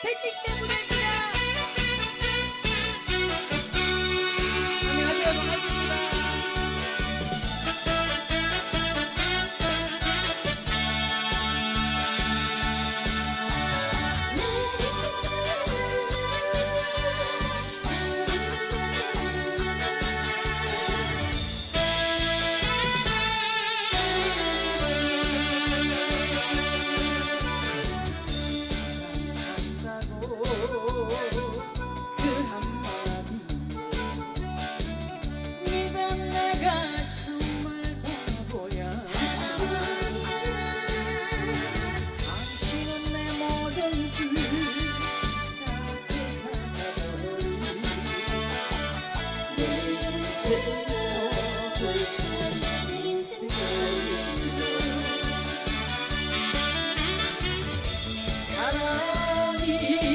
Petition, baby. Harami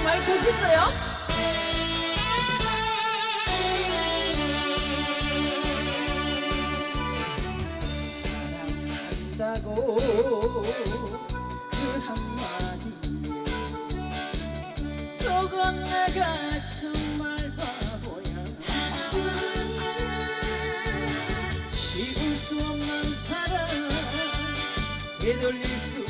정말 멋있어요. 그 한마디에 속은 내가 정말 바보야 지울 수 없는 사랑 되돌릴 수